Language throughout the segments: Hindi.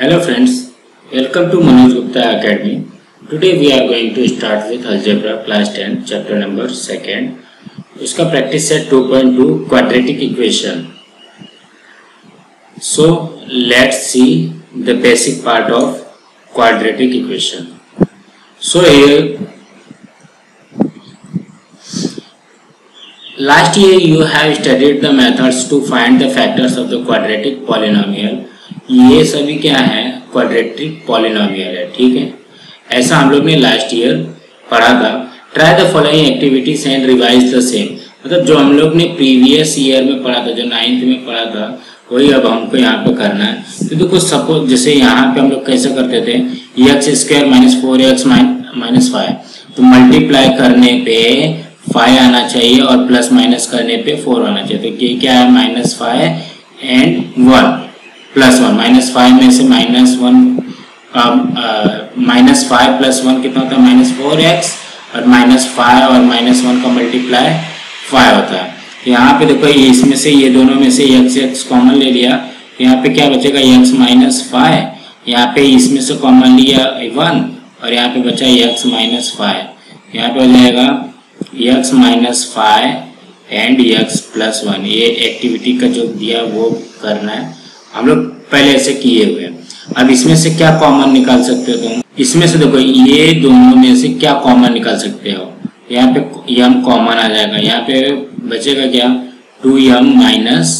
Hello friends, welcome to Manoj Gupta Academy. Today we are going to start with algebra class 10 chapter number 2nd. उसका प्रैक्टिस है 2.2 quadratic equation. So let's see the basic part of quadratic equation. So here last year you have studied the methods to find the factors of the quadratic polynomial. ये सभी क्या है? क्वाड्रेटिक पॉलिनोमियल है, ठीक है? ऐसा हम लोग ने लास्ट ईयर पढ़ा था। Try the following activities and revise the same मतलब जो हम लोग ने प्रीवियस ईयर में पढ़ा था, जो नाइन्थ में पढ़ा था, वही अब हमको यहाँ पे करना है। तो देखो सपोज़ जैसे यहाँ पे हम लोग कैसे करते थे? X square minus four x minus five तो मल्टीप्लाई करने पे फाइव आना चाहिए और प्लस माइनस करने पे फोर आना चाहिए। तो ये क्या है? Minus five and one plus one minus five में से minus one minus five plus one कितना होता है? माइनस फोर एक्स और माइनस फाइव और माइनस वन का मल्टीप्लाई फाइव होता है। यहाँ पे देखो इसमें से, ये दोनों में से एक्स एक्स कॉमन ले लिया। यहाँ पे क्या बचेगा? एक्स माइनस फाइव यहाँ पे इसमें से कॉमन लिया वन और यहाँ पे बचा एक्स माइनस फाइव यहाँ पे हो जाएगा x minus five and x plus one ये एक्टिविटी का जो दिया वो करना है। हम लोग पहले ऐसे किए हुए हैं। अब इसमें से क्या कॉमन निकाल सकते हो तुम? इसमें से देखो, ये दोनों में से क्या कॉमन निकाल सकते हो? यहाँ पे यम कॉमन आ जाएगा। यहाँ पे बचेगा क्या? टू यम माइनस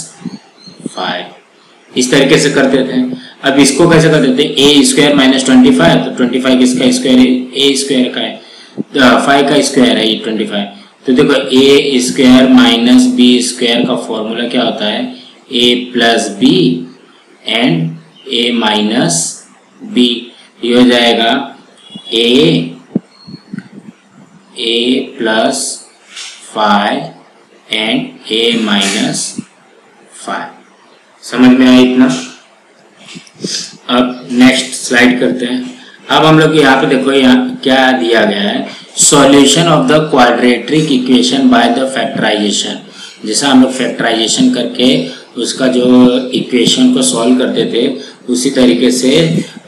फाइव इस तरीके से करते थे अब इसको कैसे करते थे A square minus twenty five तो ट्वेंटी फाइव किसका स्क्वायर ए स्क्वायर का है। फाइव का स्क्वायर है ये ट्वेंटी फाइव तो देखो A square minus B square का फॉर्मूला क्या होता है? A plus B and A minus B ये हो जाएगा A A plus five and A minus five समझ में आया इतना? अब नेक्स्ट स्लाइड करते हैं। अब हम लोग यहाँ पे देखो, यहाँ क्या दिया गया है। Solution of the quadratic equation by the factorization जैसा हम लोग फैक्टराइजेशन करके उसका जो इक्वेशन को सॉल्व करते थे, उसी तरीके से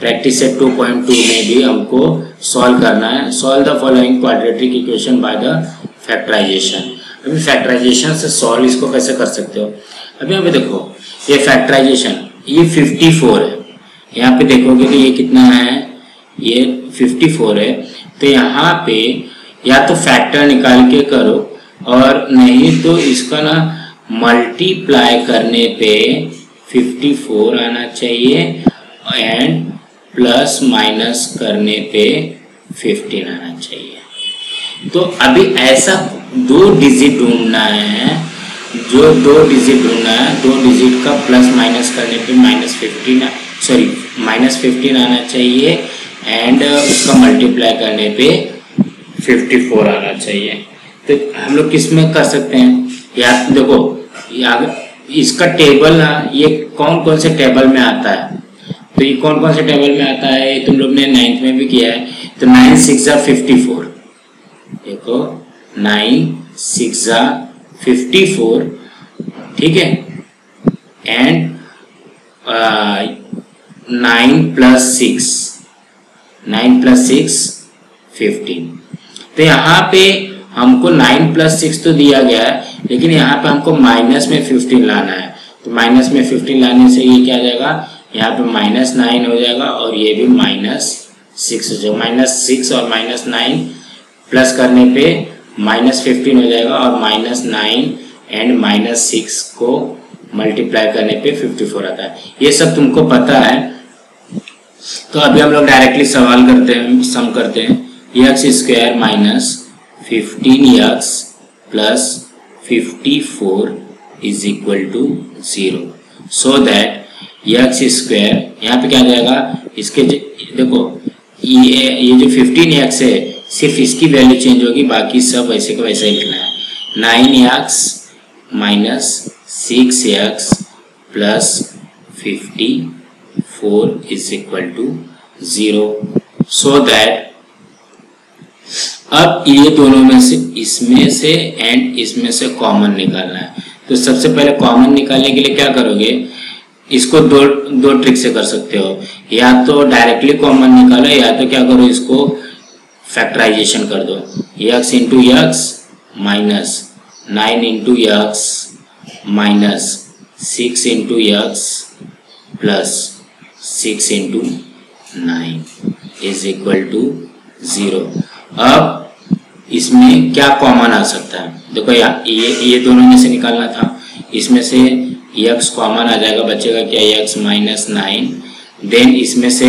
प्रैक्टिस सेट 2.2 में भी हमको सॉल्व करना है। Solve the following quadratic equation by the factorization अभी फैक्टराइजेशन से सॉल्व इसको कैसे कर सकते हो? अभी अभी देखो, ये फैक्टराइजेशन ये 54 है। यहाँ पे देखोगे तो ये कितना है? ये 54 है। तो यहाँ पे या तो फैक्टर निकाल के करो, और नहीं तो इसका ना मल्टीप्लाई करने पे 54 आना चाहिए एंड प्लस माइनस करने पे 15 आना चाहिए। तो अभी ऐसा दो डिजिट ढूंढना है, जो दो डिजिट ढूंढना है, दो डिजिट का प्लस माइनस करने पे minus fifteen sorry minus fifteen आना चाहिए एंड उसका मल्टीप्लाई करने पे 54 आना चाहिए। तो हम लोग किसमें कर सकते हैं? या देखो, या इसका टेबल ना, ये कौन कौन से टेबल में आता है? तो ये कौन कौन से टेबल में आता है? तुम लोग ने नाइन्थ में भी किया है। तो नाइन सिक्स फिफ्टी फोर देखो नाइन सिक्स फिफ्टी फोर ठीक है? And nine plus six nine plus six fifteen तो यहाँ पे हमको नाइन प्लस सिक्स तो दिया गया है। लेकिन यहाँ पे हमको माइनस में फिफ्टीन लाना है। तो माइनस में फिफ्टीन लाने से ये क्या जाएगा? यहाँ पे माइनस नाइन हो जाएगा और ये भी माइनस सिक्स हो जाएगा। माइनस सिक्स और माइनस नाइन प्लस करने पे माइनस फिफ्टीन हो जाएगा और minus nine and minus six को मल्टीप्लाई करने पे फिफ्टी फोर आता है। ये सब तुमको पता है। तो अभी हम लोग डायरेक्टली सवाल करते हैं सम करते हैं। X square minus fifteen x plus fifty four is equal to zero so that x square यहाँ पे क्या जाएगा? इसके देखो, ये ये जो फिफ्टीन एक्स है, सिर्फ़ इसकी वैल्यू चेंज होगी, बाकी सब वैसे का वैसा ही लिखना है। Nine x minus six x plus fifty four is equal to zero so that अब ये दोनों में से इसमें से एंड इसमें से कॉमन निकालना है। तो सबसे पहले कॉमन निकालने के लिए क्या करोगे? इसको दो दो ट्रिक से कर सकते हो। या तो डायरेक्टली कॉमन निकालो, या तो क्या करो, इसको फैक्टराइजेशन कर दो। X into x minus nine into x minus six into x plus six into nine is equal to zero. अब इसमें क्या कॉमन आ सकता है? देखो यार ये ये दोनों में से निकालना था। इसमें से यक्स कॉमन आ जाएगा, बचेगा क्या? यक्स माइनस नाइन देन इसमें से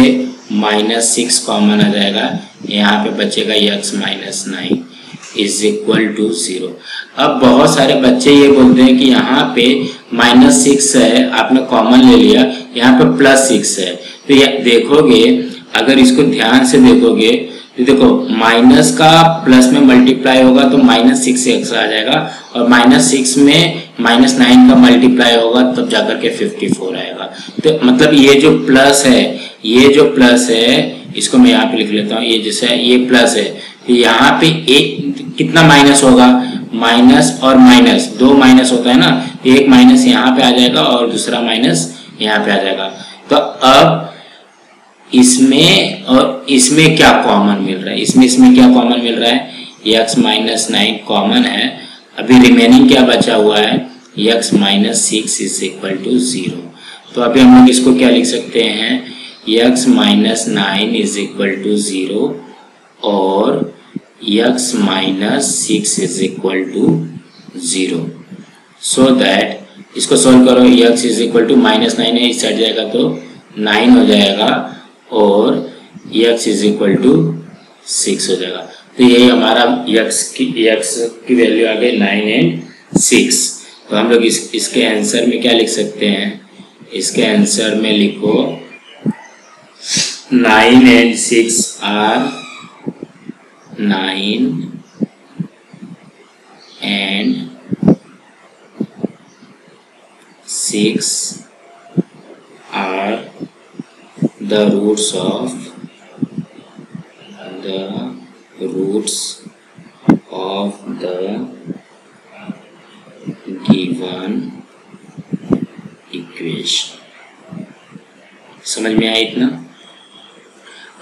माइनस सिक्स कॉमन आ जाएगा, यहाँ पे बचेगा x minus nine is equal to zero अब बहुत सारे बच्चे ये बोलते हैं कि यहाँ पे माइनस सिक्स है, आपने कॉमन ले लिया, यहाँ पे प्लस सिक्स है। तो देखोगे, अगर इसको ध्यान से देखोगे तो देखो माइनस का प्लस में मल्टीप्लाई होगा तो माइनस सिक्स एक्स आ जाएगा और माइनस सिक्स में माइनस नाइन का मल्टीप्लाई होगा तब जाकर के फिफ्टी फोर आएगा। तो मतलब ये जो प्लस है, ये जो प्लस है, इसको मैं यहाँ पे लिख लेता हूँ, ये जैसे ये प्लस है तो यहाँ पे एक कितना माइनस होगा? माइनस और माइनस दो माइनस होता है ना, एक माइनस यहाँ पे आ जाएगा और दूसरा माइनस यहाँ पे आ जाएगा। तो अब इसमें, और इसमें क्या कॉमन मिल रहा है? इसमें इसमें क्या कॉमन मिल रहा है? यक्स माइनस नाइन कॉमन है। अभी रिमेनिंग क्या बचा हुआ है? X minus six is equal to zero तो अभी हम लोग इसको क्या लिख सकते हैं? X minus nine is equal to zero और x minus six is equal to zero so that इसको सोल्व करो। X is equal to minus nine है, इस साइड जाएगा तो नाइन हो जाएगा। और x is equal to six हो जाएगा। तो यही हमारा यक्स की यक्स की वैल्यू आ गई नाइन एंड सिक्स तो हम लोग इस, इसके आंसर में क्या लिख सकते हैं? इसके आंसर में लिखो nine and six are nine and six are the roots of the roots of the given equation. समझ में आया इतना?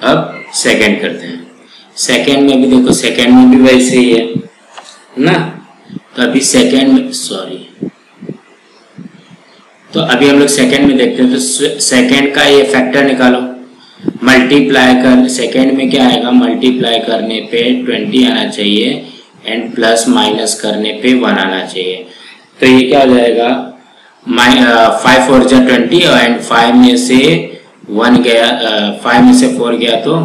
अब सेकंड करते हैं। सेकंड में भी देखो सेकंड में भी वैसे ही है, ना? तो अभी सेकंड सॉरी तो अभी हम लोग सेकेंड में देखते हैं तो सेकेंड का ये फैक्टर निकालो। मल्टीप्लाई कर सेकेंड में क्या आएगा? मल्टीप्लाई करने पे ट्वेंटी आना चाहिए एंड प्लस माइनस करने पे वन आना चाहिए। तो ये क्या हो जाएगा? फाइव फोर जा ट्वेंटी एंड फाइव में से वन गया फाइव में से फोर गया तो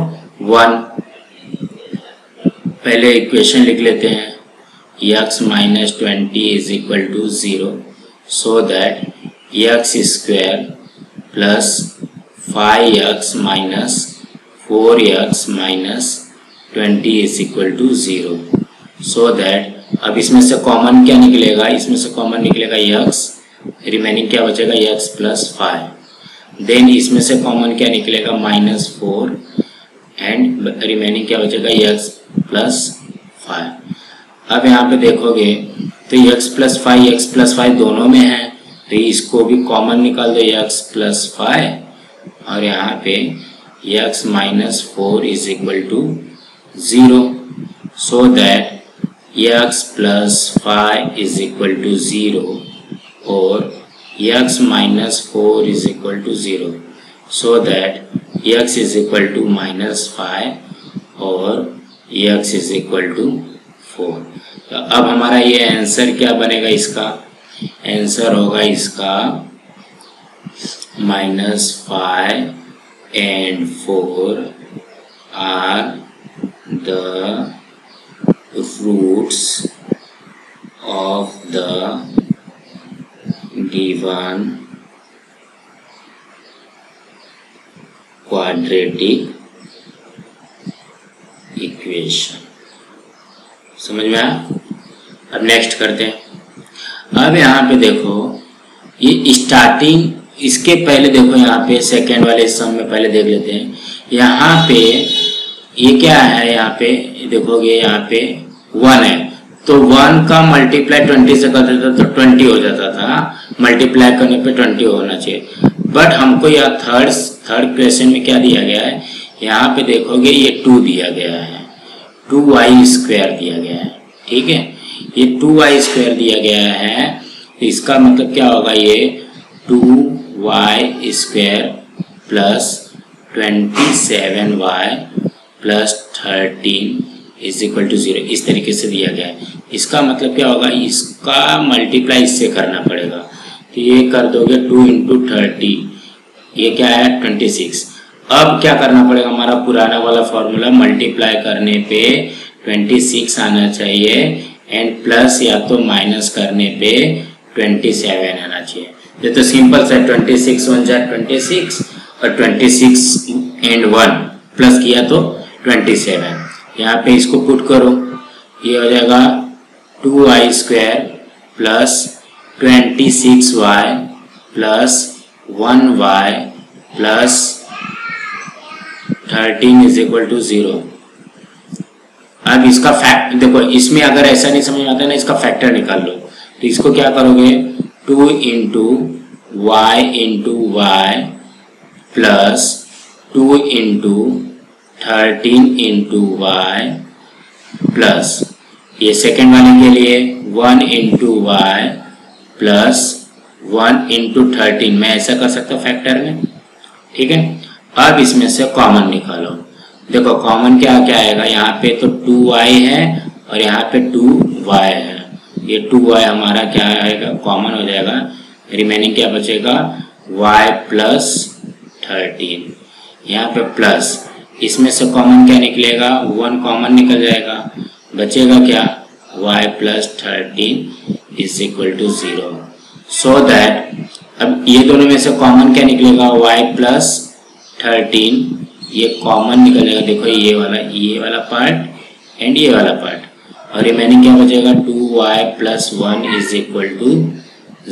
वन पहले इक्वेशन लिख लेते हैं। X minus twenty is equal to zero so that x square plus five x minus four x minus twenty is equal to zero so that अब इसमें से कॉमन क्या निकलेगा? इसमें से कॉमन निकलेगा यक्स रिमेनिंग क्या बचेगा? यक्स प्लस फाइव देन इसमें से कॉमन क्या निकलेगा? माइनस फोर एंड रिमेनिंग क्या बचेगा? यक्स प्लस फाइव अब यहाँ पे देखोगे तो x plus five x plus five दोनों में है। तो इसको भी कॉमन निकाल दो एक्स प्लस फाइव और यहाँ पे x minus four is equal to zero so that x plus five is equal to zero और x minus four is equal to zero so that x is equal to minus five और x is equal to four अब हमारा ये आंसर क्या बनेगा इसका? आंसर होगा इसका minus five and four are the roots of the given quadratic equation समझ में आया? अब नेक्स्ट करते हैं। अब यहाँ पे देखो, ये स्टार्टिंग इसके पहले देखो यहाँ पे सेकेंड वाले सम में पहले देख लेते हैं। यहाँ पे, ये क्या है यहाँ पे? देखोगे यहाँ पे वन है। तो वन का मल्टीप्लाई ट्वेंटी से कर देता तो ट्वेंटी हो जाता था। मल्टीप्लाई करने पे ट्वेंटी होना चाहिए। बट हमको यहाँ थर्ड थर्ड क्वेश्चन में क्या दिया गया है? यहाँ पे देखोगे ये टू दिया गया है। टू वाई स्क्वायर दिया गया है। ठीक है? ये टू वाई स्क्वायर दिया गया है। तो इसका मतलब क्या होगा ये? Two y square plus twenty seven y plus thirteen is equal to zero. इस तरीके से दिया गया है। इसका मतलब क्या होगा? इसका मल्टीप्लाई इससे करना पड़ेगा। तो ये कर दोगे टू इंटू थर्टी। ये क्या है? Twenty six. अब क्या करना पड़ेगा? हमारा पुराना वाला फॉर्मूला मल्टीप्लाई करने पे ट्वेंटी सिक्स आना चाहिए। एंड प्लस या तो माइनस करने पे ट्वेंटी सेवन आना चाहिए। ये तो सिंपल सा ट्वेंटी सिक्स वन जा ट्वेंटी सिक्स और twenty six and one plus किया तो ट्वेंटी सेवन। यहाँ पे इसको पुट करो, ये हो जाएगा two y square plus twenty six y plus one y plus thirteen is equal to zero. अब इसका फैक्ट देखो, इसमें अगर ऐसा नहीं समझ आता ना, इसका फैक्टर निकाल लो। तो इसको क्या करोगे? Two into y into y plus two into thirteen into y plus ये सेकेंड वाले के लिए one into y plus one into thirteen मैं ऐसा कर सकता फैक्टर में? ठीक है? अब इसमें से कॉमन निकालो। देखो कॉमन क्या क्या आएगा? यहाँ पे तो टू वाई है और यहाँ पे टू वाई है। ये टू वाई हमारा क्या आएगा? कॉमन हो जाएगा। रिमेनिंग क्या बचेगा? वाई प्लस थर्टीन यहाँ पे प्लस इसमें से कॉमन क्या निकलेगा? वन कॉमन निकल जाएगा। बचेगा क्या? Y plus thirteen is equal to zero so that अब ये दोनों में से कॉमन क्या निकलेगा? Y प्लस थर्टीन ये कॉमन निकलेगा, देखो ये वाला ये वाला पार्ट एंड ये वाला पार्ट और रिमेनिंग क्या बचेगा two y plus one is equal to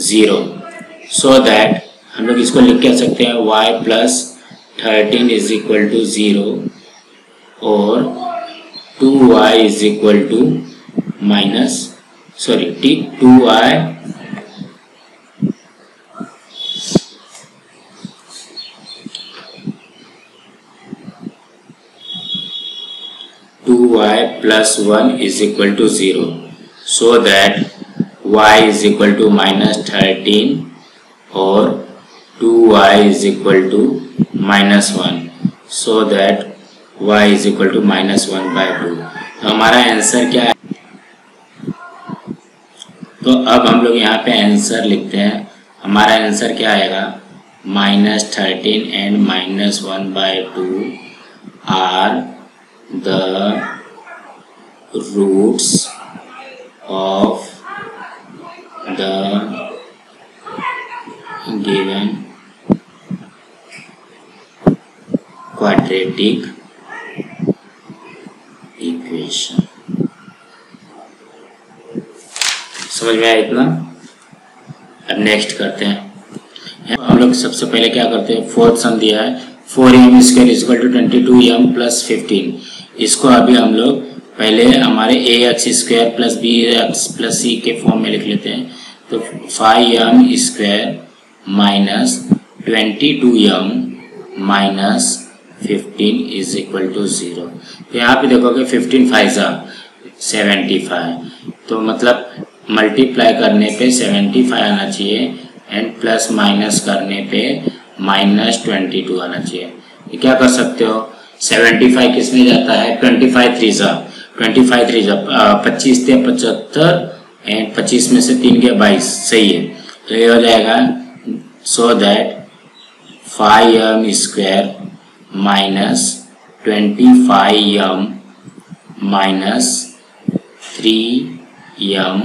zero so that हम लोग इसको लिख क्या सकते हैं, y plus thirteen is equal to zero और two y is equal to minus sorry T I y plus one is equal to zero so that y equal to minus thirteen और two y is equal to minus one so that y is equal to minus one by two तो हमारा आंसर क्या है? तो अब हम लोग यहाँ पे आंसर लिखते हैं। हमारा आंसर क्या आएगा? Minus thirteen and minus one by two are the roots of the given quadratic equation. समझ में आया इतना? अब नेक्स्ट करते हैं। हम लोग सबसे पहले क्या करते हैं? फोर्थ सम दिया है। Four m square is equal to twenty two m plus fifteen इसको अभी हम लोग पहले हमारे a x square plus b x plus c के फॉर्म में लिख लेते हैं। तो five m square minus twenty two m minus fifteen is equal to zero तो यहाँ पे देखोगे फिफ्टीन फाइव ज़ा सेवेंटी फाइव तो मतलब मल्टीप्लाई करने पे सेवेंटी फाइव आना चाहिए एंड प्लस माइनस करने पे माइनस ट्वेंटी टू आना चाहिए। क्या कर सकते हो? सेवेंटी फाइव किसमें जाता है? ट्वेंटी फाइव थ्री ज़ा। ट्वेंटी फाइव थ्री पच्चीस थे पचहत्तर एंड पच्चीस में से तीन के बाईस, सही है। तो ये हो जाएगा so that five m square minus twenty five m minus three m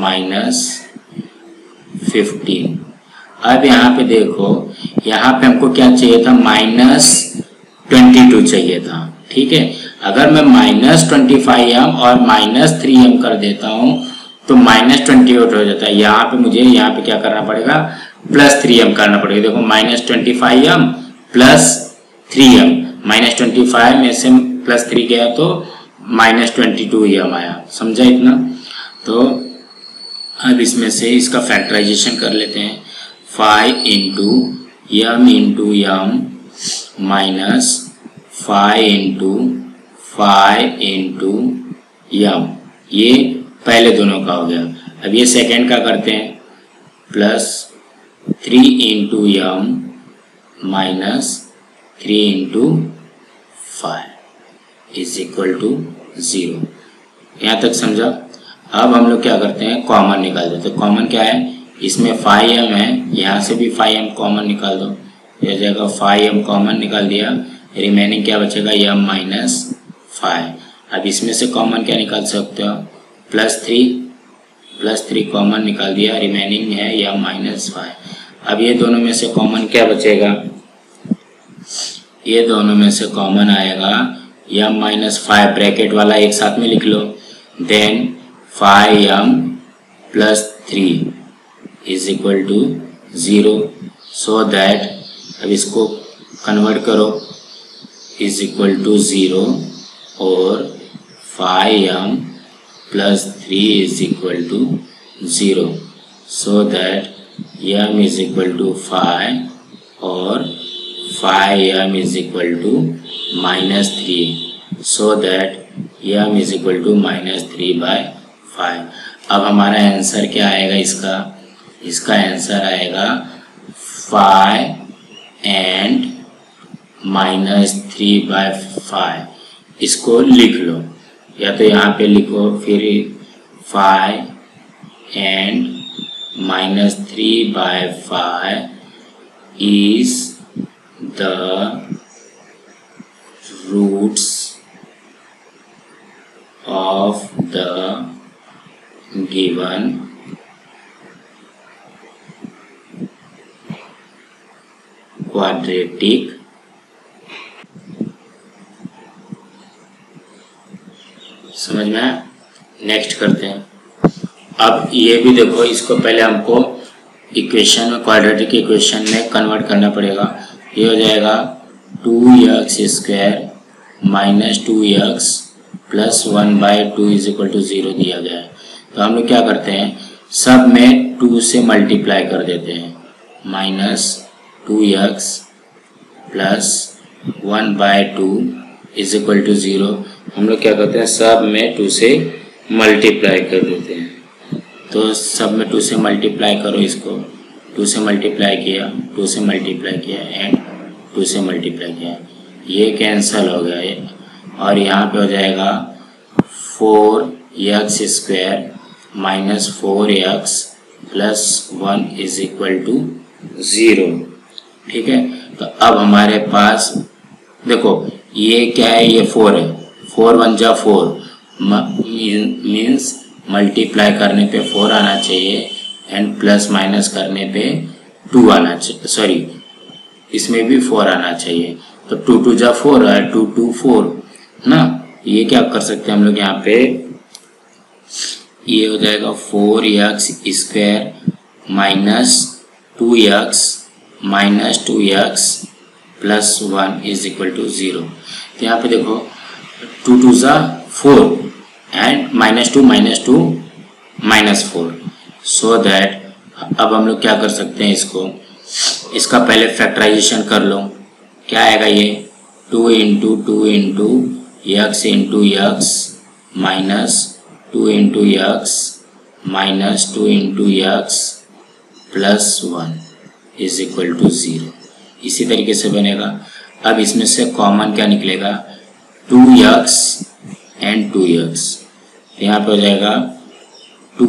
minus fifteen अब यहाँ पे देखो, यहाँ पे हमको क्या चाहिए था? माइनस ट्वेंटी टू चाहिए था। ठीक है? अगर मैं माइनस ट्वेंटी फाइव एम और माइनस थ्री एम कर देता हूँ तो माइनस ट्वेंटी एट हो जाता है। यहाँ पे मुझे, यहाँ पे क्या करना पड़ेगा? प्लस थ्री एम करना पड़ेगा। देखो minus twenty five m plus three m minus twenty five में से प्लस थ्री गया तो माइनस ट्वेंटी टू एम आया। समझा इतना? तो अब इसमें से इसका फैक्टराइजेशन कर लेते हैं। Five into m into m minus five into five into m. ये पहले दोनों का हो गया। अब ये सेकेंड का करते हैं। Plus three into m minus three into five is equal to zero. यहाँ तक समझा? अब हम लोग क्या करते हैं? कॉमन निकाल देते कॉमन क्या है? इसमें फाइव एम है। यहाँ से भी फाइव एम कॉमन निकाल दो। जाएगा फाइव एम कॉमन निकाल दिया। रिमेनिंग क्या बचेगा एम माइनस फाइव अब इसमें से कॉमन क्या निकाल सकते हो? Plus three plus three common निकाल दिया। रिमेनिंग है एम माइनस फाइव अब ये दोनों में से कॉमन क्या बचेगा? ये दोनों में से कॉमन आएगा। यम माइनस फाइव ब्रैकेट वाला एक साथ में लिख लो। Then five m plus three is equal to zero so that अब इसको कन्वर्ट करो। इज़ इक्वल टू ज़ीरो और five m plus three is equal to zero so that m is equal to five और five m is equal to minus three so that m is equal to minus three by five अब हमारा आंसर क्या आएगा इसका? इसका आंसर आएगा five and minus three by five इसको लिख लो। या तो यहाँ पे लिखो, फिर five and minus three by five is the roots of the given quadratic समझ में नेक्स्ट करते हैं। अब ये भी देखो, इसको पहले हमको इक्वेशन में क्वाड्रेटिक इक्वेशन में कन्वर्ट करना पड़ेगा। ये हो जाएगा two x square minus two x plus one by two is equal to zero दिया गया है। तो हम लोग क्या करते हैं? सब में टू से मल्टीप्लाई कर देते हैं। Minus two x plus one by two is equal to zero हम लोग क्या करते हैं, सब में टू से मल्टीप्लाई कर देते हैं। तो सब में टू से मल्टीप्लाई करो इसको। टू से मल्टीप्लाई किया टू से मल्टीप्लाई किया एंड टू से मल्टीप्लाई किया। ये कैंसिल हो गया ये। और यहाँ पे हो जाएगा four x square minus four x plus one is equal to zero ठीक है? तो अब हमारे पास, देखो, ये क्या है? ये फोर है। फोर वन जा फोर मीन्स मल्टीप्लाई करने पे फोर आना चाहिए एंड प्लस माइनस करने पे टू आना चाहिए सॉरी इसमें भी फोर आना चाहिए। तो टू टू जा फोर है टू टू फोर ना? ये क्या कर सकते हैं हम लोग यहाँ पे? ये हो जाएगा four x square minus two x minus two x plus one is equal to zero तो यहाँ पे देखो टू टू ज़ा four and minus two minus two minus four so that अब हम लोग क्या कर सकते हैं इसको? इसका पहले फैक्टराइजेशन कर लो। क्या आएगा ये? Two into two into x into x minus two into x minus two into x plus one is equal to zero इसी तरीके से बनेगा। अब इसमें से कॉमन क्या निकलेगा? Two x and two x यहाँ पे हो जाएगा टू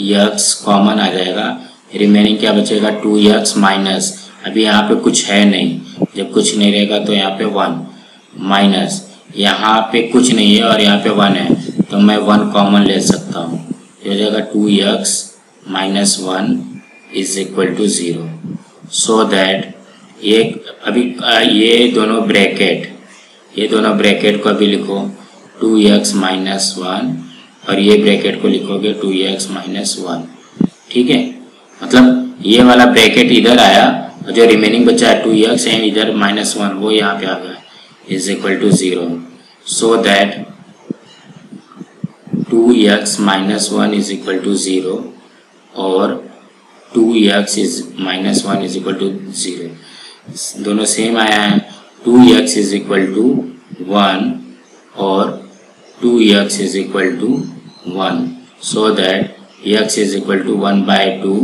यक्स कॉमन आ जाएगा। रिमेनिंग क्या बचेगा? टू यक्स माइनस अभी यहाँ पे कुछ है नहीं। जब कुछ नहीं रहेगा तो यहाँ पे वन माइनस यहाँ पे कुछ नहीं है और यहाँ पे वन है। तो मैं वन कॉमन ले सकता हूँ। हो जाएगा two x minus one is equal to zero so that ये अभी ये दोनों ब्रैकेट ये दोनों ब्रैकेट को अभी लिखो टू एक्स माइनस वन और ये ब्रैकेट को लिखोगे टू एक्स माइनस वन। ठीक है? मतलब ये वाला ब्रैकेट इधर आया और जो रिमेनिंग बचा है टू एक्स एंड इधर माइनस वन, वो यहाँ पे आ गया। Is equal to zero. So that two x minus one is equal to zero और two x is minus one is equal to zero. दोनों सेम आया है। Two x is equal to one और two x is equal to one so that x is equal to one by two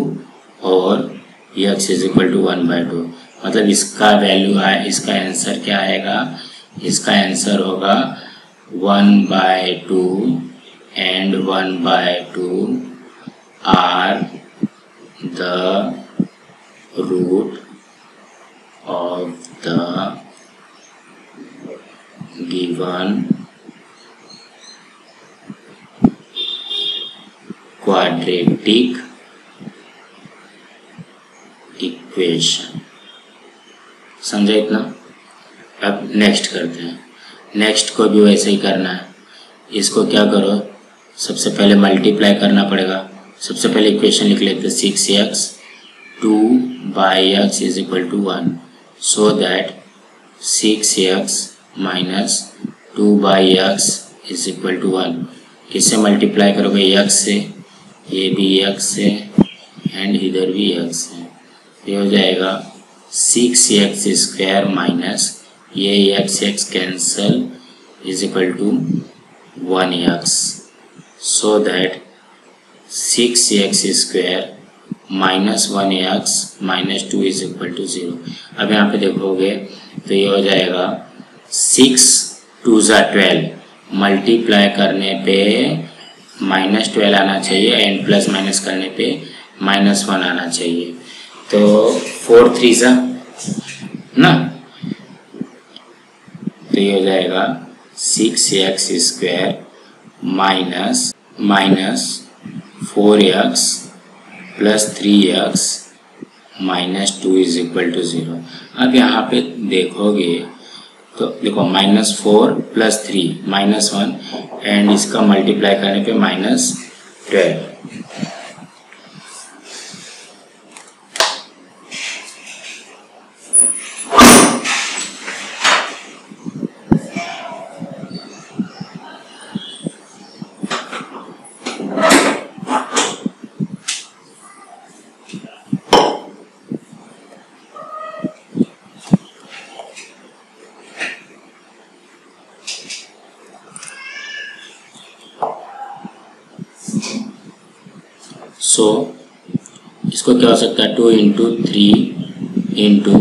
और x is equal to one by two मतलब इसका वैल्यू है इसका आंसर क्या आएगा? इसका आंसर होगा one by two and one by two are the root of the given quadratic equation समझा इतना? अब नेक्स्ट करते हैं। नेक्स्ट को भी वैसे ही करना है। इसको क्या करो? सबसे पहले मल्टीप्लाई करना पड़ेगा। सबसे पहले इक्वेशन लिख लेते हैं। Six x two by x is equal to one so that six x minus two by x is equal to one किससे मल्टीप्लाई करोगे? एक्स से। ये भी एक्स है एंड इधर भी एक्स है ये हो जाएगा सिक्स एक्स स्क्वायर माइनस ये x x cancel is equal to one x so that six x square minus one x minus two is equal to zero अब यहाँ पे देखोगे तो ये हो जाएगा सिक्स टू ज़ा ट्वेल्व। मल्टीप्लाई करने पे माइनस ट्वेल्व आना चाहिए, एंड प्लस माइनस करने पे माइनस वन आना चाहिए। तो फोर थ्री सा ना? तो ये हो जाएगा six x square minus minus four x plus three x minus two is equal to zero. अब यहाँ पे देखोगे तो देखो minus four plus three minus one and इसका मल्टीप्लाई करने पे माइनस ट्वेल्व सो so, इसको क्या हो सकता है two into three into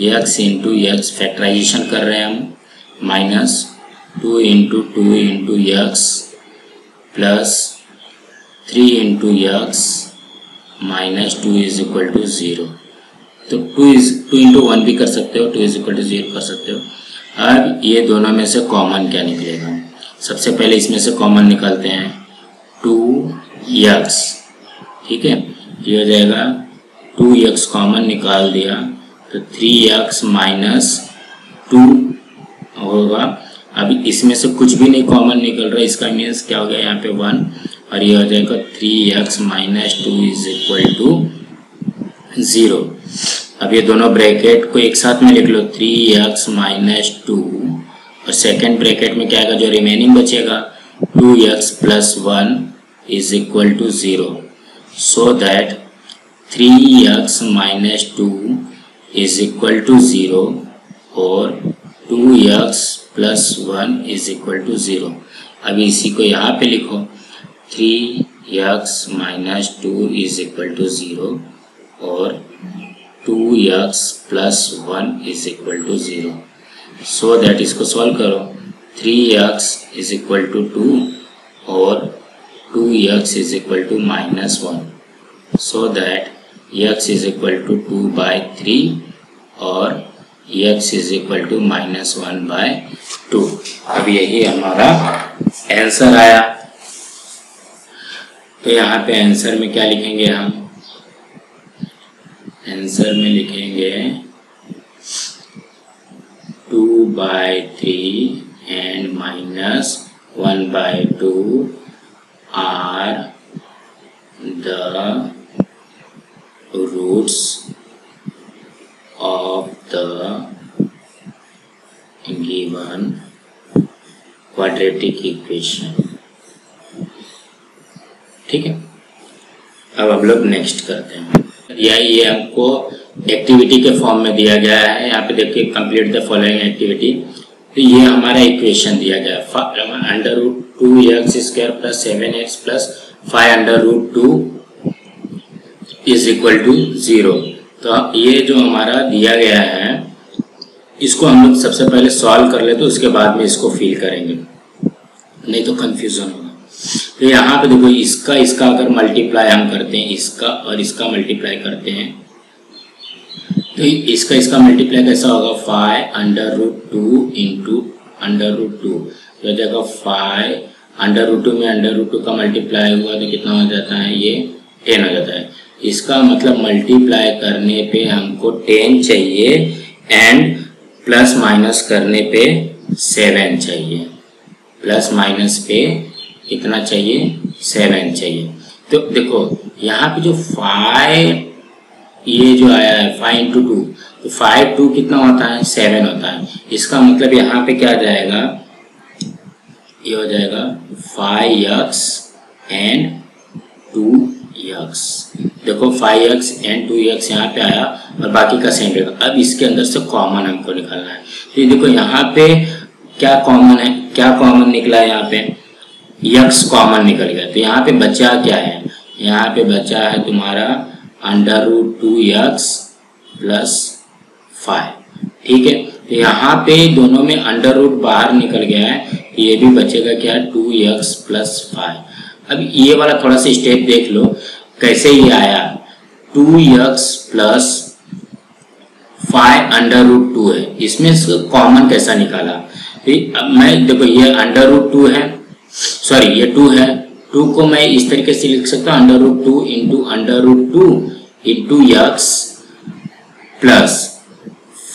x into x, factorisation कर रहे हैं हम। Minus two into two into x plus three into x minus two is equal to zero. तो two is, two into one भी कर सकते हो, two is equal to zero कर सकते हो। अब ये दोनों में से कॉमन क्या निकलेगा? सबसे पहले इसमें से कॉमन निकालते हैं। टू एक्स, ठीक है? ये हो जाएगा। टू एक्स कॉमन निकाल दिया। तो थ्री एक्स माइनस टू होगा। अभी इसमें से कुछ भी नहीं कॉमन निकल रहा। इसका मीन्स क्या हो गया? यहाँ पे वन और ये हो जाएगा three x minus two is equal to zero अब ये दोनों ब्रैकेट को एक साथ में लिख लो। थ्री एक्स माइनस टू और सेकेंड ब्रैकेट में क्या आएगा? जो रिमेनिंग बचेगा। Two x plus one is equal to zero so that 3x minus 2 is equal to 0 और 2x plus 1 is equal to 0 अभी इसी को यहाँ पे लिखो 3x minus 2 is equal to 0 और 2x plus 1 is equal to 0 so that इसको सॉल्व करो 3x is equal to 2 और 2x is equal to minus 1 so that x is equal to 2 by 3 और x is equal to minus 1 by 2 अब यही हमारा आंसर आया। तो यहाँ पे आंसर में क्या लिखेंगे हम? आंसर में लिखेंगे two by three and minus one by two are the roots of the given quadratic equation. ठीक है? अब हम लोग नेक्स्ट करते हैं। या ये हमको एक्टिविटी के फॉर्म में दिया गया है। यहाँ पे देखिए कंप्लीट द फॉलोइंग एक्टिविटी तो ये हमारा इक्वेशन दिया गया। Under root two x square plus seven x plus five under root two is equal to zero तो ये जो हमारा दिया गया है, इसको हम लोग सबसे पहले सॉल्व कर ले तो उसके बाद में इसको फिल करेंगे। नहीं तो कंफ्यूजन होगा। तो यहाँ पे देखो, इसका इसका अगर मल्टीप्लाई हम करते हैं, इसका और इसका मल्टीप्लाई करते हैं तो इसका इसका मल्टीप्लाई कैसा होगा? Five under root two into under root two हो जाएगा फाइव अंडर रूट टू में अंडर रूट टू का मल्टीप्लाई हुआ तो कितना हो जाता है? ये टेन हो जाता है। इसका मतलब मल्टीप्लाई करने पे हमको टेन चाहिए एंड प्लस माइनस करने पे सेवन चाहिए। प्लस माइनस पे कितना चाहिए? सेवन चाहिए। तो देखो, यहाँ पे जो फाइव ये जो आया है फाइव इंटू टू तो फाइव टू कितना होता है? सेवन होता है। इसका मतलब यहाँ पे क्या जाएगा? ये हो जाएगा five x and two x. देखो five x and two x यहाँ पे आया और बाकी का सेम रहेगा। अब इसके अंदर से कॉमन हमको निकालना है। तो देखो यहाँ पे क्या कॉमन है, क्या कॉमन निकला है यहाँ पे? यक्स कॉमन निकल गया। तो यहाँ पे बचा क्या है? यहाँ पे बचा है तुम्हारा under root two x plus five. ठीक है? तो यहाँ पे दोनों में अंडर रूट बाहर निकल गया है। ये भी बचेगा क्या? Two x plus five. अब ये वाला थोड़ा सा स्टेप देख लो, कैसे ये आया? Two x plus five under root two है। इसमें कॉमन कैसा निकाला? अब मैं, देखो, ये अंडर रूट टू है, सॉरी, ये टू है। टू को मैं इस तरीके से लिख सकता हूँ, under root two into under root two into x plus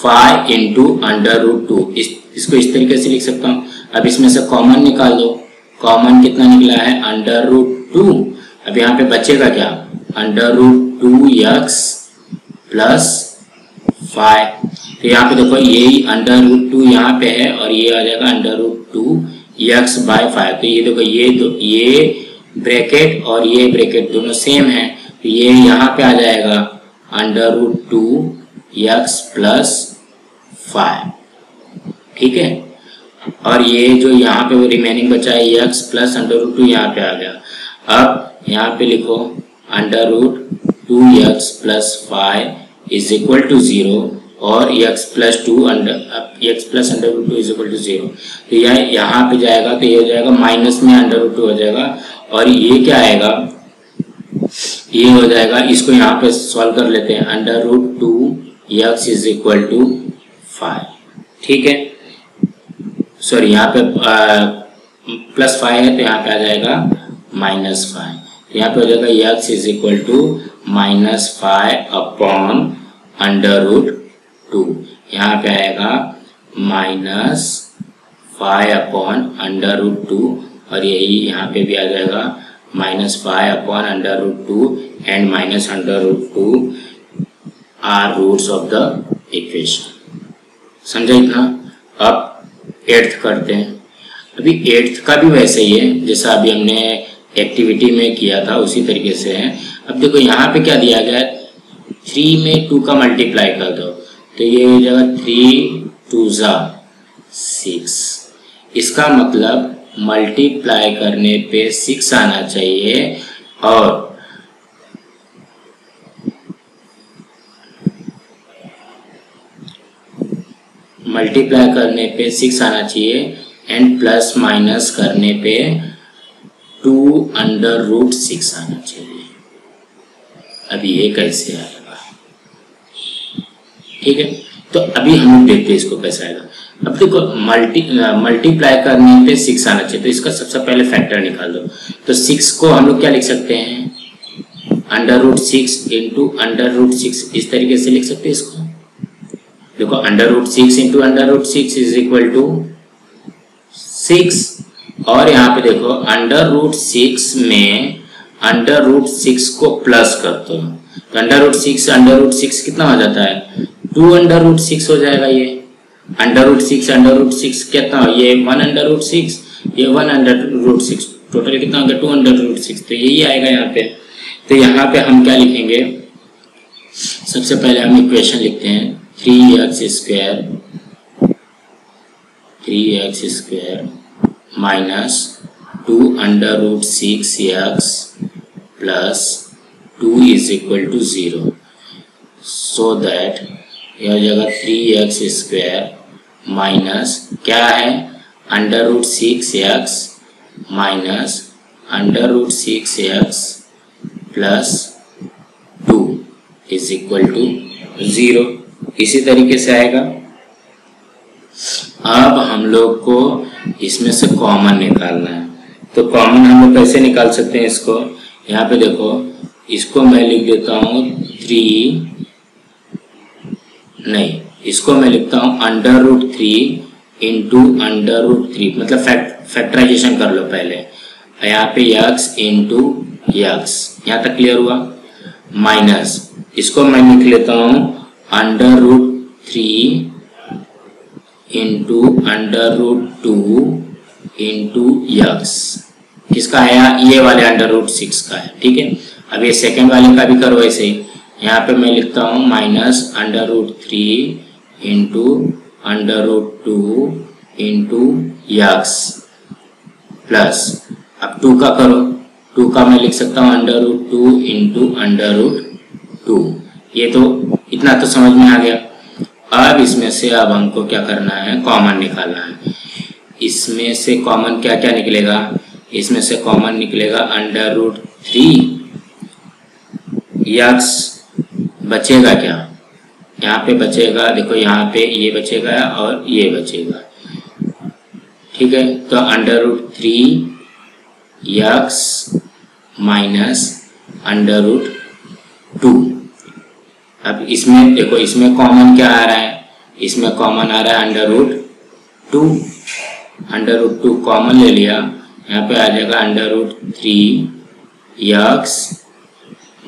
five into under root two. इस, इसको इस तरीके से लिख सकता हूँ। अब इसमें से कॉमन निकाल दो। कॉमन कितना निकला है? अंडर रूट टू अब यहाँ पे बचेगा क्या? Under root two x plus five तो यहाँ पे देखो यही अंडर रूट टू यहाँ पे है और ये आ जाएगा under root two x by five तो ये देखो, ये दो, ये ब्रैकेट और ये ब्रैकेट दोनों सेम है। तो ये यहाँ पे आ जाएगा under root two x plus five ठीक है? और ये जो यहाँ पे वो रिमेनिंग बचा है x plus under root two यहाँ पे आ गया। अब यहाँ पे लिखो under root two x plus five is equal to zero और x plus two under x plus under root two is equal to zero तो यह यहाँ पे जाएगा तो ये हो जाएगा माइनस में अंडर रूट टू हो जाएगा और ये क्या आएगा? ये हो जाएगा, इसको यहाँ पे सॉल्व कर लेते हैं under root two x is equal to five ठीक है? सॉरी यहाँ पे प्लस फाइव है तो यहाँ पे आ जाएगा माइनस फाइव यहाँ पे हो जाएगा x is equal to minus five upon under root two यहाँ पे आएगा minus five upon under root two और यही यहाँ पे भी आ जाएगा minus five upon under root two and minus under root two are roots of the equation समझा इतना? अब एट्थ करते हैं। अभी एट्थ का भी वैसे ही है, जैसा अभी हमने एक्टिविटी में किया था, उसी तरीके से है। अब देखो, यहाँ पे क्या दिया गया थ्री में टू का मल्टीप्लाई कर दो। तो ये हो जाएगा थ्री टू ज़ा सिक्स इसका मतलब मल्टीप्लाई करने पे सिक्स आना चाहिए और मल्टीप्लाई करने पे सिक्स आना चाहिए एंड प्लस माइनस करने पे टू अंडर रूट सिक्स आना चाहिए। अभी ये कैसे आएगा ठीक है? तो अभी हम लोग देखते हैं इसको कैसा आएगा। अब देखो मल्टी मल्टीप्लाई करने पे सिक्स आना चाहिए। तो इसका सबसे पहले फैक्टर निकाल दो। तो सिक्स को हम लोग क्या लिख सकते हैं? Under root six into under root six इस तरीके से लिख सकते हैं इसको। देखो under root six into under root six is equal to six और यहाँ पे देखो अंडर रूट सिक्स में अंडर रूट सिक्स को प्लस कर दो तो under root six under root six कितना हो जाता है टू अंडर रूट सिक्स हो जाएगा ये under root six under root six कितना ये वन अंडर रूट सिक्स ये one under root six total कितना होगा टू अंडर रूट सिक्स तो यही आएगा यहाँ पे तो यहाँ पे हम क्या लिखेंगे सबसे पहले हम इक्वेशन लिखते हैं three x square three x square minus two under root six x plus two is equal to zero so that यह हो जाएगा थ्री एक्स स्क्वायर माइनस क्या है? Under root six x minus under root six x plus two is equal to zero इसी तरीके से आएगा। अब हम लोग को इसमें से कॉमन निकालना है। तो कॉमन हम लोग कैसे निकाल सकते हैं इसको? यहाँ पे देखो, इसको मैं लिख देता हूँ थ्री नहीं, इसको मैं लिखता हूँ under root three into under root three मतलब फैक्ट फैक्टराइजेशन कर लो पहले। यहाँ पे यक्स इंटू यक्स। यहाँ तक क्लियर हुआ? माइनस इसको मैं लिख लेता हूँ under root three into under root two into x किसका है यहाँ? ये वाले अंडर रूट सिक्स का है, ठीक है? अब ये सेकेंड वाले का भी करो ऐसे। यहाँ पे मैं लिखता हूँ minus under root three into under root two into x plus अब टू का करो। टू का मैं लिख सकता हूँ under root two into under root two ये तो इतना तो समझ में आ गया। अब इसमें से अब हमको क्या करना है? कॉमन निकालना है। इसमें से कॉमन क्या क्या निकलेगा? इसमें से कॉमन निकलेगा अंडर रूट थ्री यक्स बचेगा क्या? यहाँ पे बचेगा, देखो यहाँ पे ये बचेगा और ये बचेगा। ठीक है तो under root three x minus under root two अब इसमें, देखो, इसमें कॉमन क्या आ रहा है? इसमें कॉमन आ रहा है under root two under root two common ले लिया। यहाँ पे आ जाएगा under root three x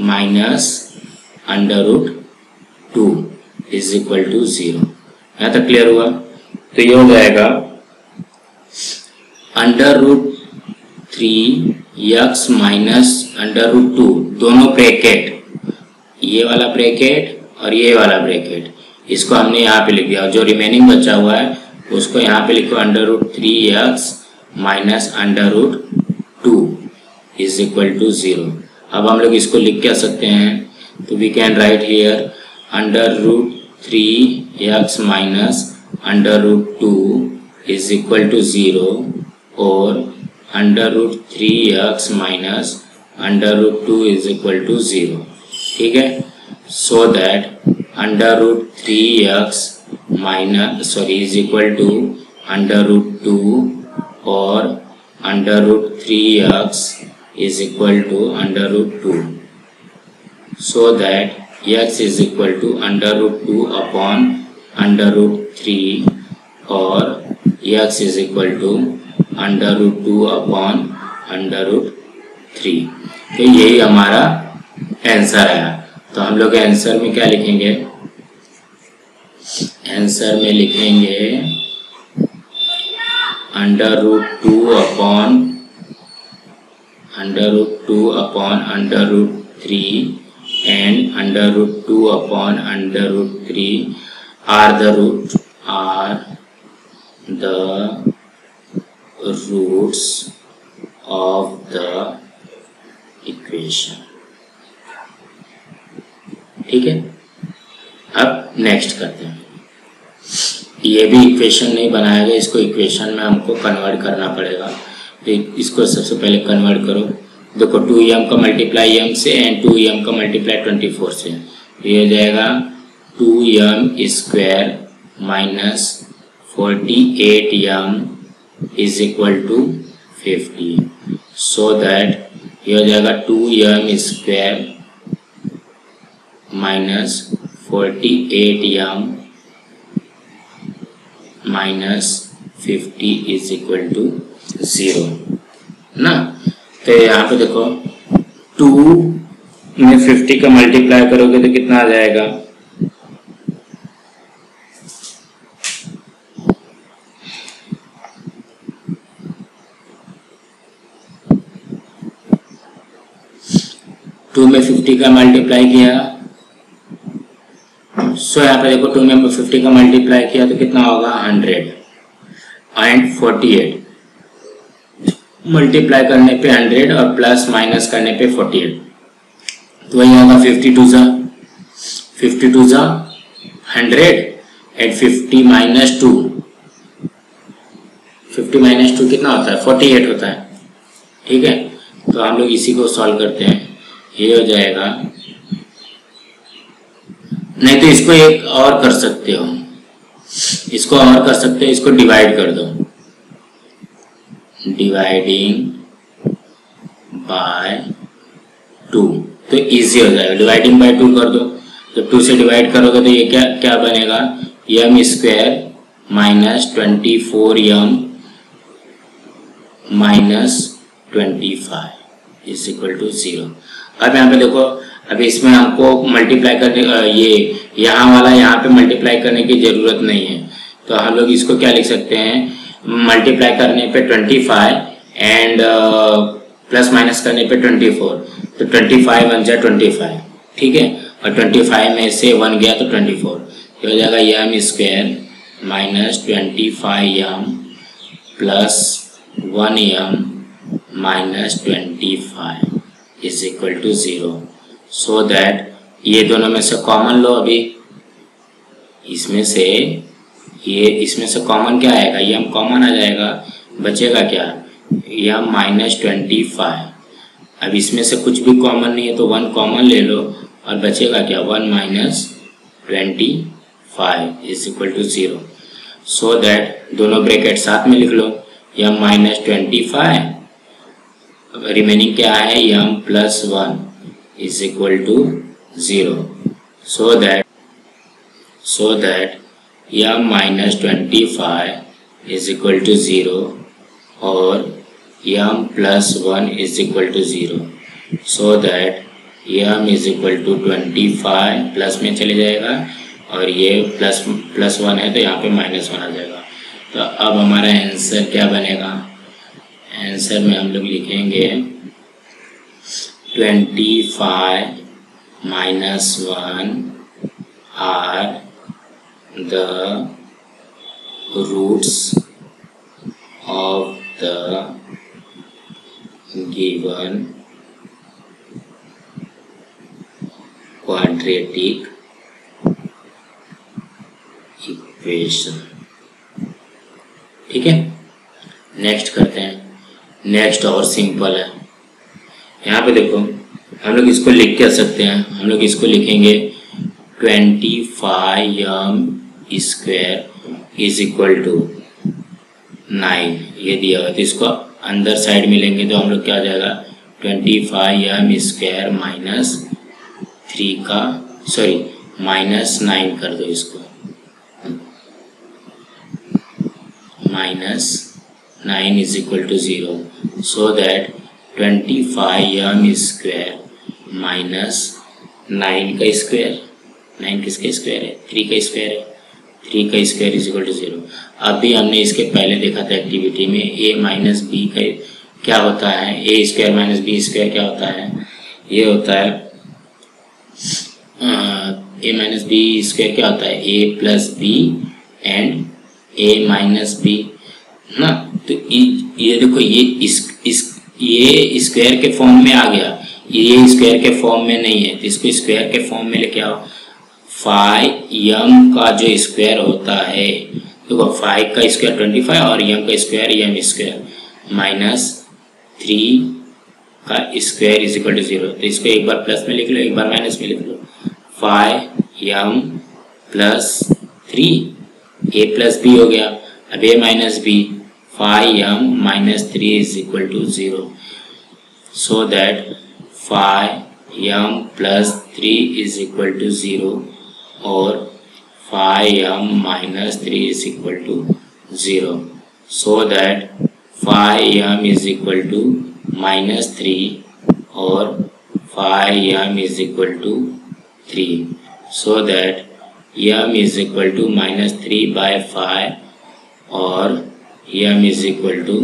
minus under root two is equal to zero यहाँ तक क्लियर हुआ? तो ये हो जाएगा under root three x minus under root two दोनों ब्रैकेट ये वाला ब्रैकेट और ये वाला ब्रैकेट इसको हमने यहाँ पे लिख दिया। और जो रिमेनिंग बचा हुआ है, उसको यहाँ पे लिखो under root three x minus under root two is equal to zero अब हम लोग इसको लिख क्या सकते हैं? तो we can write here under root three x minus under root two is equal to zero और under root three x minus under root two is equal to zero ठीक है? So that under root three x minus sorry is equal to under root two और under root three x is equal to under root two so that x is equal to under root two upon under root three और x is equal to under root two upon under root three तो यही हमारा आंसर आया तो हम लोग आंसर में क्या लिखेंगे? आंसर में लिखेंगे under root two upon under root two upon under root three and under root two upon under root three are the root are the roots of the equation. ठीक है? अब नेक्स्ट करते हैं। ये भी इक्वेशन नहीं बनाया गया, इसको इक्वेशन में हमको कन्वर्ट करना पड़ेगा। तो इसको सबसे पहले कन्वर्ट करो। देखो टू एम का मल्टीप्लाई एम से एंड टू एम का मल्टीप्लाई ट्वेंटी फोर से। ये हो जाएगा two m square minus forty eight m is equal to fifty so that ये हो जाएगा two m square minus forty eight m minus fifty is equal to zero ना? तो यहाँ पे देखो टू में फिफ्टी का मल्टीप्लाई करोगे तो कितना आ जाएगा? टू में फिफ्टी का मल्टीप्लाई किया सो यहाँ पे देखो टू में फिफ्टी का मल्टीप्लाई किया तो कितना होगा hundred and forty eight multiply करने पे हंड्रेड और प्लस माइनस करने पे फोर्टी एट तो वही होगा फिफ्टी टू ज़ा फिफ्टी टू ज़ा hundred and fifty minus two fifty minus two कितना होता है? फोर्टी एट होता है। ठीक है? तो हम लोग इसी को सॉल्व करते हैं। ये हो जाएगा नहीं तो इसको एक और कर सकते हो। इसको और कर सकते हो, इसको डिवाइड कर दो। डिवाइडिंग बाय टू तो इजी हो जाएगा। डिवाइडिंग बाय टू कर दो। तो टू से डिवाइड करोगे तो ये क्या क्या बनेगा? M square minus twenty four m minus twenty five is equal to zero अब यहाँ पे देखो अभी इसमें हमको मल्टीप्लाई करने ये, यहाँ वाला यहाँ पे मल्टीप्लाई करने की ज़रूरत नहीं है। तो हम लोग इसको क्या लिख सकते हैं? मल्टीप्लाई करने पे 25 एंड प्लस माइनस करने पे 24 तो 25 बन जाए 25 ठीक है? और 25 में से वन गया तो 24 ये हो जाएगा m square minus twenty five m plus one m minus twenty five is equal to zero so that ये दोनों में से कॉमन लो अभी। इसमें से ये, इसमें से कॉमन क्या आएगा? ये हम कॉमन आ जाएगा। बचेगा क्या? यम माइनस ट्वेंटी फाइव अब इसमें से कुछ भी कॉमन नहीं है तो वन कॉमन ले लो। और बचेगा क्या? One minus twenty five is equal to zero so that दोनों ब्रैकेट साथ में लिख लो। M minus twenty five remaining क्या है? M plus one is equal to 0 so that so that m minus 25 is equal to 0 or m plus 1 is equal to 0 so that m is equal to 25 plus में चले जाएगा और ये प्लस प्लस वन है तो यहाँ पे माइनस वन आ जाएगा तो अब हमारा आंसर क्या बनेगा आंसर में हम लोग लिखेंगे twenty five minus one are the roots of the given quadratic equation ठीक है? नेक्स्ट करते हैं। नेक्स्ट और सिंपल है। यहाँ पे देखो, हम लोग इसको लिख क्या सकते हैं। हम लोग इसको लिखेंगे twenty five m square is equal to nine. ये दिया हुआ तो इसको अंदर साइड में लेंगे तो हम लोग क्या आ जाएगा? Twenty five m square minus three का, सॉरी, माइनस नाइन कर दो इसको। Minus nine is equal to zero. So that twenty five m square minus nine का स्क्वायर नाइन किसका स्क्वायर है? थ्री का स्क्वायर है। थ्री का square is equal to zero अभी हमने इसके पहले देखा था एक्टिविटी में ए माइनस बी का क्या होता है? A square minus b square क्या होता है? ये होता है ए माइनस बी स्क्वायर क्या होता है? A plus b and a minus b ना? तो ये देखो ये इस इस ये स्क्वायर के फॉर्म में आ गया। ये स्क्वायर के फॉर्म में नहीं है। तो इसको स्क्वायर के फॉर्म में लेके आओ। फाइव यम का जो स्क्वायर होता है, देखो तो फाइव का स्क्वायर ट्वेंटी फाइव और यम का square m square minus three का square is equal to zero तो इसको एक बार प्लस में लिख लो, एक बार माइनस में लिख लो। Five m plus three a plus b हो गया। अब a minus b phi m minus 3 is equal to 0 so that phi m plus 3 is equal to 0 or phi m minus 3 is equal to 0 so that phi m is equal to minus 3 or phi m is equal to 3 so that m is equal to minus 3 by 5 or m is equal to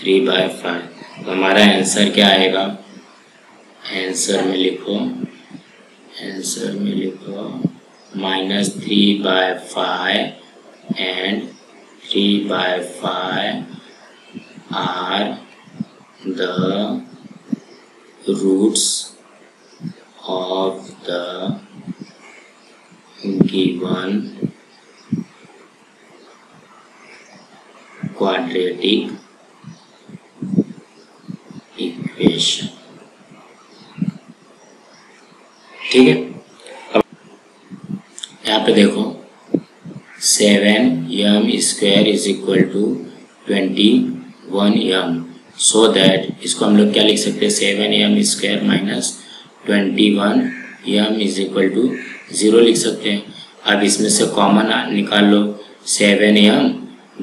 three by five हमारा आंसर क्या आएगा? आंसर में लिखो आंसर में लिखो minus three by five and three by five are the roots of the given quadratic equation. ठीक है? अब यहाँ पे देखो seven m square is equal to twenty one m so that इसको हम लोग क्या लिख सकते हैं? Seven m square minus twenty one m is equal to zero लिख सकते हैं। अब इसमें से कॉमन निकाल लो। सेवन यम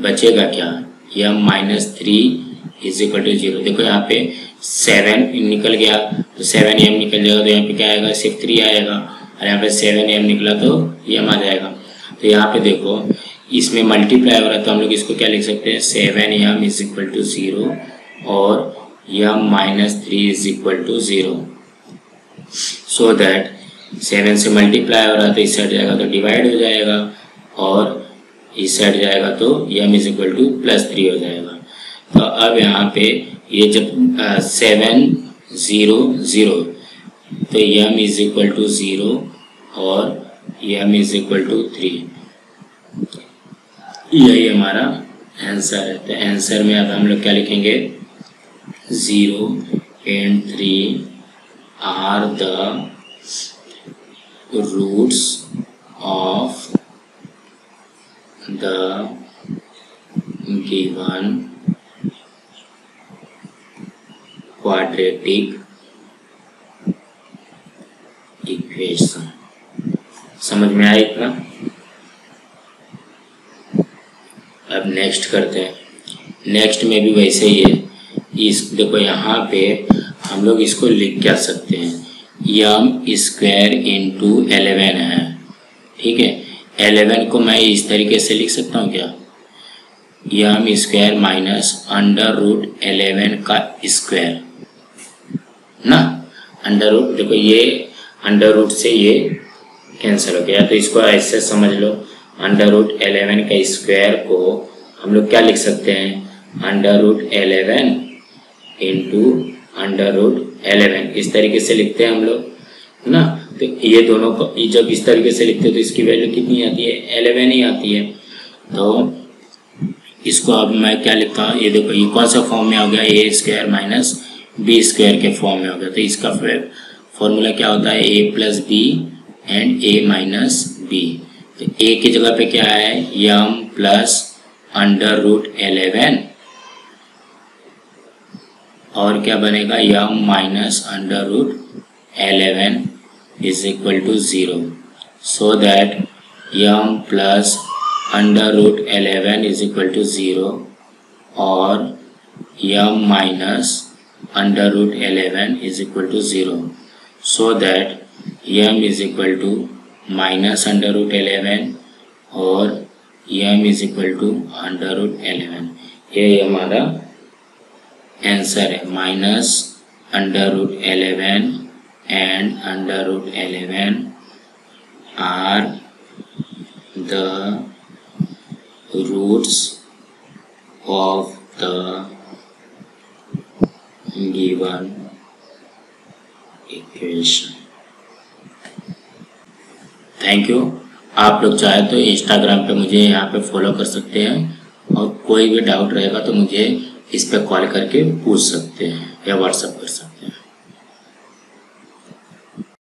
बचेगा क्या? M minus three is equal to zero देखो यहाँ पे सेवन निकल गया तो सेवन एम निकल जाएगा तो यहाँ पे क्या आएगा? सिर्फ़ थ्री आएगा। और यहाँ पे सेवन एम निकला तो एम आ जाएगा। तो यहाँ पे देखो, इसमें मल्टीप्लाई हो रहा है तो हम लोग इसको क्या लिख सकते हैं? Seven m is equal to zero और m minus three is equal to zero so that seven से मल्टीप्लाई हो रहा है तो इस साइड जाएगा तो डिवाइड हो जाएगा और इस साइड जाएगा तो m is equal to plus three हो जाएगा। तो अब यहाँ पे ये जब सेवन ज़ीरो ज़ीरो तो m is equal to zero और m is equal to three यही हमारा आंसर है। तो आंसर में अब हम लोग क्या लिखेंगे? Zero and three are the roots of the given quadratic equation. समझ में आया इतना? अब नेक्स्ट करते हैं। नेक्स्ट में भी वैसे ही है। इस, देखो यहाँ पे हम लोग इसको लिख क्या सकते हैं? यम स्क्वायर इंटू एलेवन है। ठीक है? एलेवन को मैं इस तरीके से लिख सकता हूँ क्या? M square minus under root eleven का स्क्वायर। ना? अंडर रूट, देखो ये अंडर रूट से ये कैंसिल हो गया। तो इसको ऐसे समझ लो। अंडर रूट एलेवन का स्क्वायर को हम लोग क्या लिख सकते हैं? Under root eleven into under root eleven. इस तरीके से लिखते हैं हम लोग। ना? तो ये दोनों को जब इस तरीके से लिखते हैं तो इसकी वैल्यू कितनी आती है? एलेवन ही आती है। तो इसको अब मैं क्या लिखता हूँ? ये देखो, ये कौन सा फॉर्म में हो गया? A square minus b square के फॉर्म में हो गया। तो इसका फॉर्मूला क्या होता है? A plus b and a minus b तो ए की जगह पे क्या है? M plus under root eleven और क्या बनेगा? M minus under root eleven is equal to zero so that m plus under root eleven is equal to zero और m minus under root eleven is equal to zero so that m is equal to minus under root eleven और m is equal to under root eleven ये हमारा आंसर है minus under root eleven and under root eleven are the roots of the given equation thank you आप लोग चाहे तो इंस्टाग्राम पे मुझे यहाँ पे फॉलो कर सकते हैं और कोई भी डाउट रहेगा तो मुझे इस पर कॉल करके पूछ सकते हैं या व्हाट्सअप कर सकते हैं।